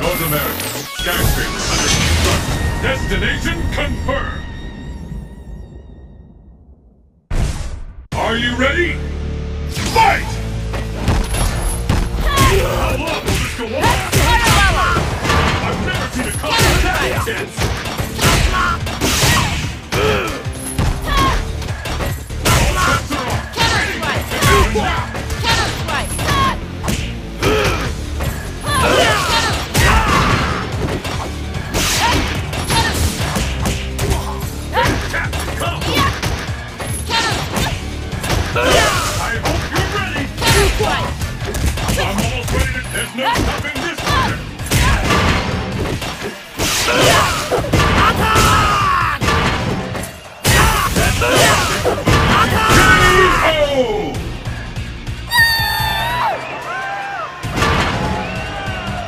North America. Skyscraper under construction. Destination confirmed. Are you ready? Fight! Will this go on? I've never seen a combat that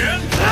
Yeah.